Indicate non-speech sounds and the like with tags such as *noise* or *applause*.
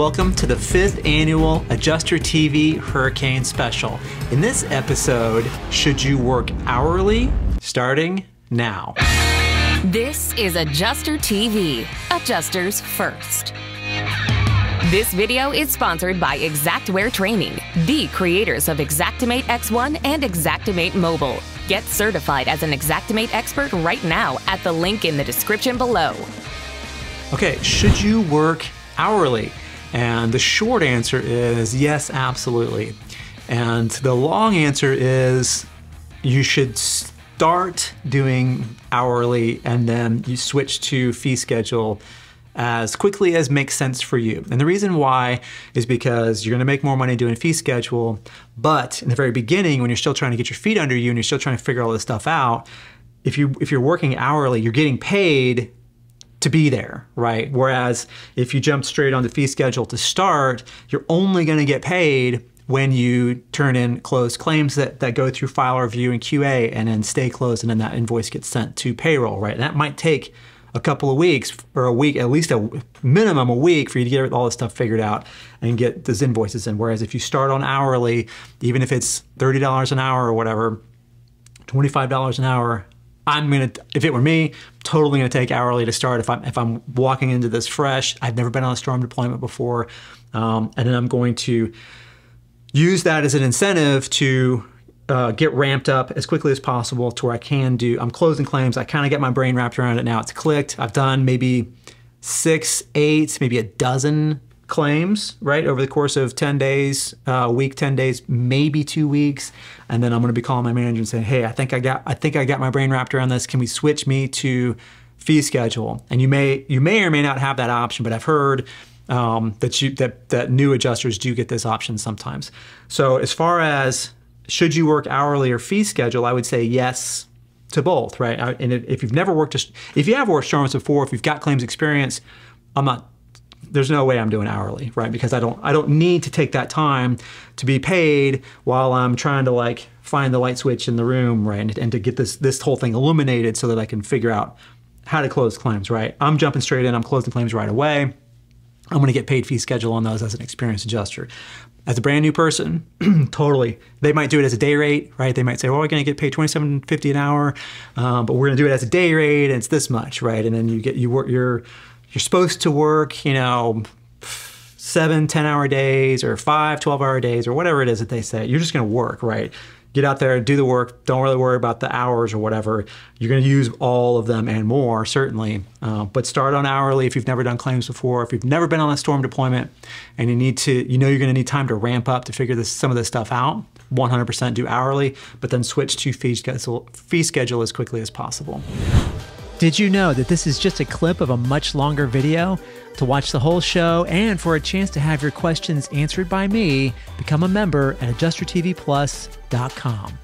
Welcome to the fifth annual Adjuster TV Hurricane Special. In this episode, should you work hourly? Starting now. This is Adjuster TV, Adjusters First. This video is sponsored by Xactware Training, the creators of Xactimate X1 and Xactimate Mobile. Get certified as an Xactimate expert right now at the link in the description below. Okay, should you work hourly? And the short answer is yes, absolutely. And the long answer is you should start doing hourly and then you switch to fee schedule as quickly as makes sense for you. And the reason why is because you're gonna make more money doing fee schedule, but in the very beginning, when you're still trying to get your feet under you and you're still trying to figure all this stuff out, if you if you're working hourly, you're getting paid to be there, right? Whereas if you jump straight on the fee schedule to start, you're only going to get paid when you turn in closed claims that, that go through file review and QA and then stay closed and then that invoice gets sent to payroll, right? And that might take a couple of weeks or a week, at least a minimum a week for you to get all this stuff figured out and get those invoices in. Whereas if you start on hourly, even if it's $30 an hour or whatever, $25 an hour, I'm gonna, if it were me, totally gonna take hourly to start. If I'm if I'm walking into this fresh, I've never been on a storm deployment before, um, and then I'm going to use that as an incentive to uh, get ramped up as quickly as possible to where I can do. I'm closing claims. I kind of get my brain wrapped around it now. It's clicked. I've done maybe six, eight, maybe a dozen claims, right, over the course of 10 days, a uh, week, 10 days, maybe two weeks. And then I'm gonna be calling my manager and saying, hey, I think I got I think I got my brain wrapped around this. Can we switch me to fee schedule? And you may you may or may not have that option, but I've heard um, that you that that new adjusters do get this option sometimes. So as far as should you work hourly or fee schedule, I would say yes to both, right? And if you've never worked, if you have worked storms before, if you've got claims experience, I'm not there's no way I'm doing hourly, right? Because I don't I don't need to take that time to be paid while I'm trying to like find the light switch in the room, right? And, and to get this this whole thing illuminated so that I can figure out how to close claims, right? I'm jumping straight in, I'm closing claims right away. I'm going to get paid fee schedule on those as an experienced adjuster. As a brand new person, *clears throat* totally, they might do it as a day rate, right? They might say, "Well, we're going to get paid twenty-seven fifty an hour, um, but we're going to do it as a day rate, and it's this much, right?" And then you get you work your you're supposed to work, you know, seven, 10 hour days or five, 12 hour days or whatever it is that they say. You're just going to work, right? Get out there, do the work. Don't really worry about the hours or whatever. You're going to use all of them and more, certainly. Uh, but start on hourly if you've never done claims before. If you've never been on a storm deployment and you need to, you know, you're going to need time to ramp up to figure this some of this stuff out. 100% do hourly, but then switch to fee schedule, fee schedule as quickly as possible. Did you know that this is just a clip of a much longer video? To watch the whole show and for a chance to have your questions answered by me, become a member at AdjusterTVPlus.com.